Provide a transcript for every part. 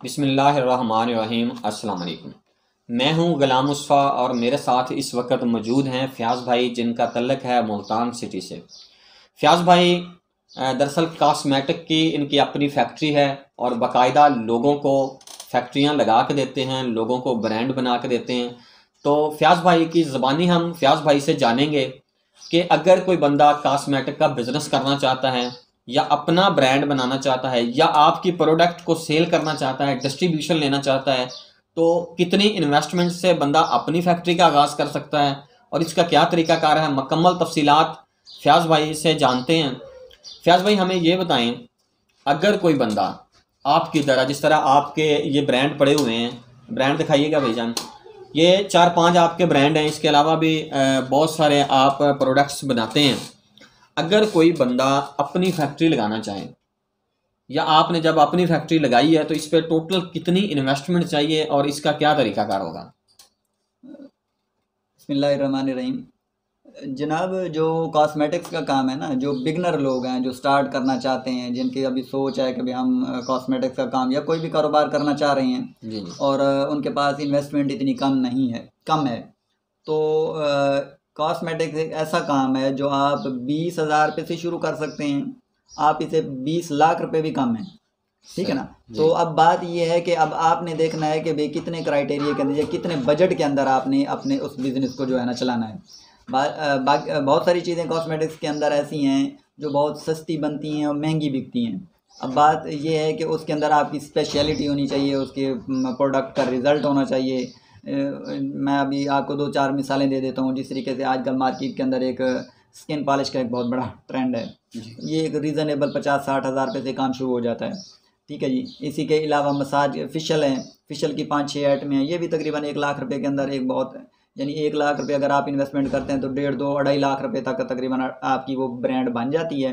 बिसमीम अस्सलाम मैं हूँ गुलाम मुस्फ़ा और मेरे साथ इस वक्त मौजूद हैं फ़याज़ भाई, जिनका तल्लक है मुल्तान सिटी से। फ़याज़ भाई दरअसल कास्मेटिक की इनकी अपनी फैक्ट्री है और बाकायदा लोगों को फैक्ट्रियाँ लगा के देते हैं, लोगों को ब्रांड बना के देते हैं। तो फ़याज़ भाई की ज़बानी हम फ़याज़ भाई से जानेंगे कि अगर कोई बंदा कास्मेटिक का बिज़नेस करना चाहता है या अपना ब्रांड बनाना चाहता है, या आपकी प्रोडक्ट को सेल करना चाहता है डिस्ट्रीब्यूशन लेना चाहता है तो कितनी इन्वेस्टमेंट से बंदा अपनी फैक्ट्री का आगाज़ कर सकता है? और इसका क्या तरीकाकार है? मकम्मल तफसीलात फ्याज भाई से जानते हैं। फ्याज भाई, हमें ये बताएँ, अगर कोई बंदा आपकी तरह, जिस तरह आपके ये ब्रांड पड़े हुए हैं ब्रांड दिखाइएगा भाईजान। ये चार पाँच आपके ब्रांड हैं, इसके अलावा भी बहुत सारे आप प्रोडक्ट्स बनाते हैं। अगर कोई बंदा अपनी फैक्ट्री लगाना चाहे या आपने जब अपनी फैक्ट्री लगाई है तो इस पर टोटल कितनी इन्वेस्टमेंट चाहिए और इसका क्या तरीकाकार होगा रहीम जनाब जो कॉस्मेटिक्स का काम है ना जो बिगनर लोग हैं जो स्टार्ट करना चाहते हैं जिनकी अभी सोच है कि हम कॉस्मेटिक्स का काम या कोई भी कारोबार करना चाह रहे हैं। और उनके पास इन्वेस्टमेंट इतनी कम नहीं है कम है तो कॉस्मेटिक्स एक ऐसा काम है जो आप बीस हज़ार रुपये से शुरू कर सकते हैं। आप इसे बीस लाख रुपए भी कम है। ठीक है ना? तो अब बात यह है कि अब आपने देखना है कि भाई कितने क्राइटेरिया के अंदर या कितने बजट के अंदर आपने अपने उस बिज़नेस को जो है ना चलाना है। बहुत सारी चीज़ें कॉस्मेटिक्स के अंदर ऐसी हैं जो बहुत सस्ती बनती हैं और महँगी बिकती हैं। अब बात यह है कि उसके अंदर आपकी स्पेशलिटी होनी चाहिए उसके प्रोडक्ट का रिज़ल्ट होना चाहिए। मैं अभी आपको दो चार मिसालें दे देता हूँ जिस तरीके से आजकल मार्केट के अंदर एक स्किन पॉलिश का एक बहुत बड़ा ट्रेंड है। ये एक रीज़नेबल पचास साठ हज़ार रुपये से काम शुरू हो जाता है। ठीक है जी? इसी के अलावा मसाज फिशल हैं। फिशल की पाँच छः आइटमें हैं। ये भी तकरीबन एक लाख रुपये के अंदर एक बहुत यानी एक लाख रुपये अगर आप इन्वेस्टमेंट करते हैं तो डेढ़ दो अढ़ाई लाख रुपये तक तकरीबन आपकी वो ब्रांड बन जाती है।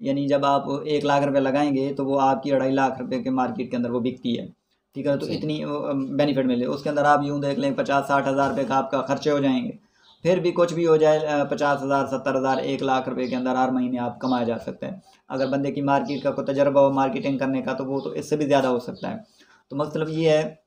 यानी जब आप एक लाख रुपये लगाएँगे तो वो आपकी अढ़ाई लाख रुपये के मार्केट के अंदर वो बिकती है। ठीक है तो इतनी बेनिफिट मिले उसके अंदर आप यूँ देख लें पचास साठ हज़ार रुपये का आपका खर्चे हो जाएँगे। फिर भी कुछ भी हो जाए पचास हज़ार सत्तर हज़ार एक लाख रुपए के अंदर हर महीने आप कमाया जा सकते हैं। अगर बंदे की मार्केट का कोई तजर्बा हो मार्केटिंग करने का तो वो तो इससे भी ज़्यादा हो सकता है। तो मतलब ये है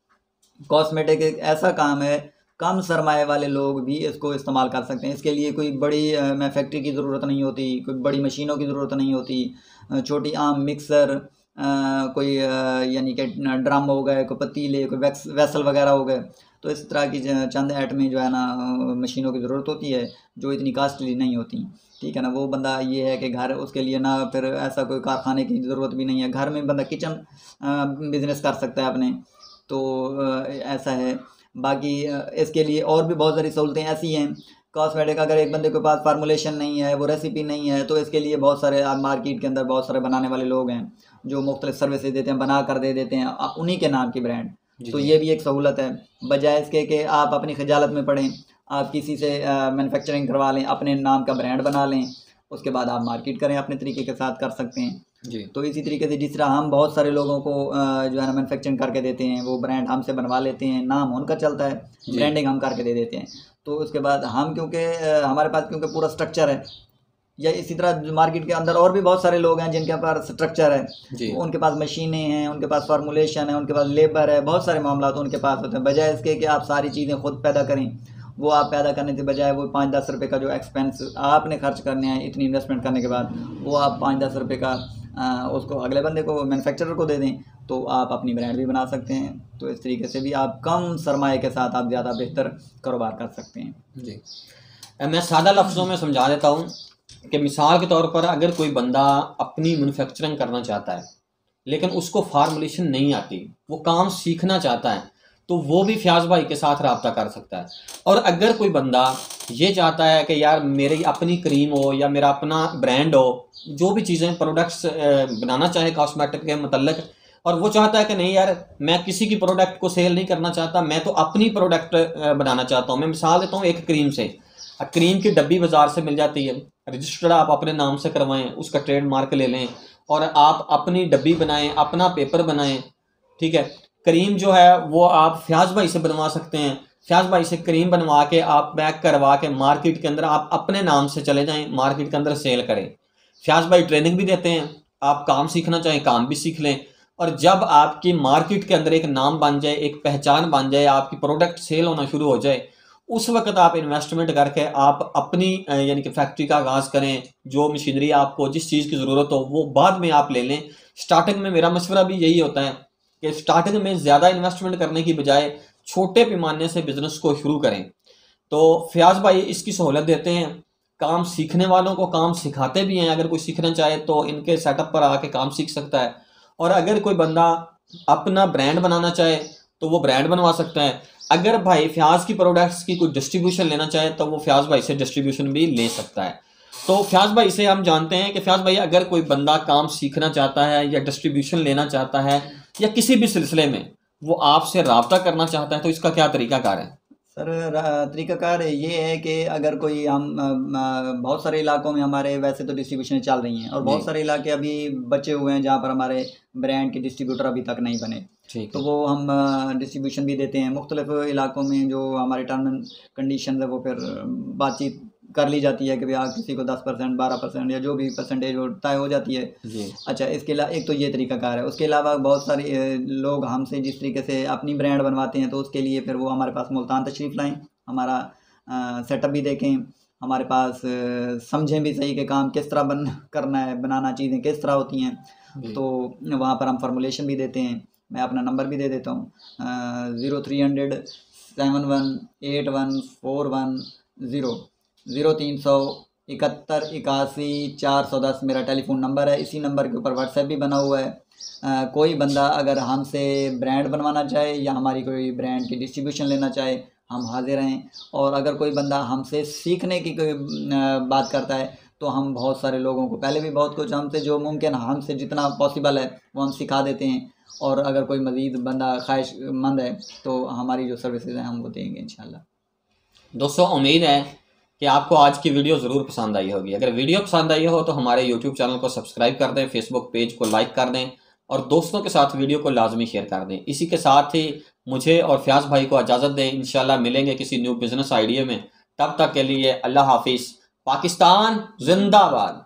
कॉस्मेटिक एक ऐसा काम है कम सरमाए वाले लोग भी इसको इस्तेमाल कर सकते हैं। इसके लिए कोई बड़ी मैं फैक्ट्री की ज़रूरत नहीं होती कोई बड़ी मशीनों की ज़रूरत नहीं होती छोटी आम मिक्सर कोई यानी कि ड्रम हो गए, कोई पतीले, कोई वैक्स, वैसल वगैरह हो गए तो इस तरह की चंद आइटमें जो है ना मशीनों की ज़रूरत होती है, जो इतनी कास्टली नहीं होती। ठीक है ना, वो बंदा ये है कि घर, उसके लिए ना फिर ऐसा कोई कारखाने की ज़रूरत भी नहीं है। घर में बंदा किचन बिज़नेस कर सकता है अपने तो ऐसा है। बाकी इसके लिए और भी बहुत सारी सहूलतें ऐसी हैं कॉस्मेटिक अगर एक बंदे के पास फार्मूलेशन नहीं है वो रेसिपी नहीं है तो इसके लिए बहुत सारे मार्केट के अंदर बहुत सारे बनाने वाले लोग हैं जो मुख्तलिफ़ सर्विसेज़ देते हैं बना कर दे देते हैं उन्हीं के नाम की ब्रांड तो ये भी एक सहूलत है। बजाय इसके कि आप अपनी खजालत में पढ़ें आप किसी से मैन्युफैक्चरिंग करवा लें अपने नाम का ब्रांड बना लें उसके बाद आप मार्केट करें अपने तरीके के साथ कर सकते हैं। जी। तो इसी तरीके से जिस तरह हम बहुत सारे लोगों को जो है ना मैनुफैक्चरिंग करके देते हैं वो ब्रांड हमसे बनवा लेते हैं नाम उनका चलता है ब्रांडिंग हम करके दे देते हैं। तो उसके बाद हम क्योंकि हमारे पास क्योंकि पूरा स्ट्रक्चर है या इसी तरह मार्केट के अंदर और भी बहुत सारे लोग हैं जिनके पास स्ट्रक्चर है उनके पास मशीनें हैं उनके पास फार्मूलेशन है उनके पास लेबर है बहुत सारे मामला तो उनके पास होते हैं। बजाय इसके कि आप सारी चीज़ें खुद पैदा करें वो आप पैदा करने के बजाय वो पाँच दस रुपये का जो एक्सपेंस आपने खर्च करने हैं इतनी इन्वेस्टमेंट करने के बाद वो आप पाँच दस रुपये का उसको अगले बंदे को मैनुफैक्चरर को दे दें तो आप अपनी ब्रांड भी बना सकते हैं। तो इस तरीके से भी आप कम सरमाए के साथ आप ज़्यादा बेहतर कारोबार कर सकते हैं। जी। मैं सादा लफ्ज़ों में समझा देता हूँ कि मिसाल के तौर पर अगर कोई बंदा अपनी मैनुफैक्चरिंग करना चाहता है, लेकिन उसको फार्मूलेशन नहीं आती, वो काम सीखना चाहता है तो वो भी फ्याज भाई के साथ रबता कर सकता है। और अगर कोई बंदा ये चाहता है कि यार मेरी अपनी क्रीम हो या मेरा अपना ब्रांड हो, जो भी चीज़ें प्रोडक्ट्स बनाना चाहे कॉस्मेटिक के मतलब और वो चाहता है कि नहीं यार, मैं किसी की प्रोडक्ट को सेल नहीं करना चाहता, मैं तो अपनी प्रोडक्ट बनाना चाहता हूँ। मैं मिसाल देता हूँ एक क्रीम से। क्रीम की डब्बी बाज़ार से मिल जाती है। रजिस्टर्ड आप अपने नाम से करवाएँ, उसका ट्रेड मार्क ले लें, और आप अपनी डब्बी बनाएँ, अपना पेपर बनाएँ, ठीक है? क्रीम जो है, वो आप फ्याज भाई से बनवा सकते हैं। फ्याज भाई से क्रीम बनवा के आप पैक करवा के मार्केट के अंदर आप अपने नाम से चले जाएँ, मार्केट के अंदर सेल करें। फ्याज भाई ट्रेनिंग भी देते हैं। आप काम सीखना चाहें, काम भी सीख लें। और जब आपकी मार्केट के अंदर एक नाम बन जाए, एक पहचान बन जाए, आपकी प्रोडक्ट सेल होना शुरू हो जाए, उस वक्त आप इन्वेस्टमेंट करके आप अपनी यानी कि फैक्ट्री का आगाज़ करें। जो मशीनरी आपको जिस चीज़ की ज़रूरत हो, वो बाद में आप ले लें। स्टार्टिंग में मेरा मशवरा भी यही होता है कि स्टार्टिंग में ज़्यादा इन्वेस्टमेंट करने की बजाय छोटे पैमाने से बिज़नेस को शुरू करें। तो फयाज भाई इसकी सहूलत देते हैं। काम सीखने वालों को काम सिखाते भी हैं। अगर कोई सीखना चाहे तो इनके सेटअप पर आके काम सीख सकता है। और अगर कोई बंदा अपना ब्रांड बनाना चाहे तो वो ब्रांड बनवा सकता है। अगर भाई फ्याज की प्रोडक्ट्स की कोई डिस्ट्रीब्यूशन लेना चाहे तो वो फ्याज भाई से डिस्ट्रीब्यूशन भी ले सकता है। तो फ्याज भाई से हम जानते हैं कि फ्याज भाई अगर कोई बंदा काम सीखना चाहता है या डिस्ट्रीब्यूशन लेना चाहता है या किसी भी सिलसिले में वो आपसे रबता करना चाहता है तो इसका क्या तरीकाकार है? सर तरीकाकार ये है कि अगर कोई हम बहुत सारे इलाकों में हमारे वैसे तो डिस्ट्रीब्यूशन चल रही हैं और बहुत सारे इलाके अभी बचे हुए हैं जहाँ पर हमारे ब्रांड के डिस्ट्रीब्यूटर अभी तक नहीं बने। ठीक तो वो हम डिस्ट्रीब्यूशन भी देते हैं। मुख्तलिफ़ इलाकों में जो हमारे टर्म एंड कंडीशन है वो फिर बातचीत कर ली जाती है कि भैया किसी को दस परसेंट बारह परसेंट या जो भी परसेंटेज वो तय हो जाती है। अच्छा इसके अलावा एक तो ये तरीकाकार है। उसके अलावा बहुत सारे लोग हमसे जिस तरीके से अपनी ब्रांड बनवाते हैं तो उसके लिए फिर वो हमारे पास मुल्तान तशरीफ़ लाएँ हमारा सेटअप भी देखें हमारे पास समझें भी सही कि काम किस तरह बन करना है बनाना चीज़ें किस तरह होती हैं। तो वहाँ पर हम फार्मोलेशन भी देते हैं। मैं अपना नंबर भी दे देता हूँ। Zero three hundred seven one eight one four one zero zero तीन सौ इकहत्तर इक्यासी चार सौ दस मेरा टेलीफोन नंबर है। इसी नंबर के ऊपर व्हाट्सएप भी बना हुआ है। आ, कोई बंदा अगर हमसे ब्रांड बनवाना चाहे या हमारी कोई ब्रांड की डिस्ट्रीब्यूशन लेना चाहे हम हाजिर हैं। और अगर कोई बंदा हमसे सीखने की कोई बात करता है तो हम बहुत सारे लोगों को पहले भी बहुत कुछ हमसे जो मुमकिन हमसे जितना पॉसिबल है वो हम सिखा देते हैं। और अगर कोई मज़ीद बंदा ख्वाहिशमंद है तो हमारी जो सर्विसेज़ हैं हम वो देंगे इन दोस्तों उम्मीद है कि आपको आज की वीडियो ज़रूर पसंद आई होगी। अगर वीडियो पसंद आई हो तो हमारे यूट्यूब चैनल को सब्सक्राइब कर दें फेसबुक पेज को लाइक कर दें और दोस्तों के साथ वीडियो को लाजमी शेयर कर दें। इसी के साथ ही मुझे और फ्याज भाई को इजाज़त दें। इन मिलेंगे किसी न्यू बिज़नेस आइडिया में। तब तक के लिए अल्लाह हाफिज़। पाकिस्तान जिंदाबाद।